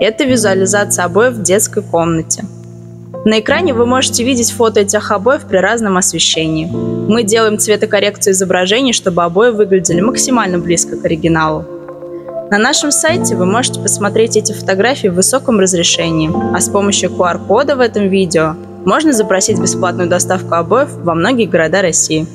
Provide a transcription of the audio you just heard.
Это визуализация обоев в детской комнате. На экране вы можете видеть фото этих обоев при разном освещении. Мы делаем цветокоррекцию изображений, чтобы обои выглядели максимально близко к оригиналу. На нашем сайте вы можете посмотреть эти фотографии в высоком разрешении, а с помощью QR-кода в этом видео можно запросить бесплатную доставку обоев во многие города России.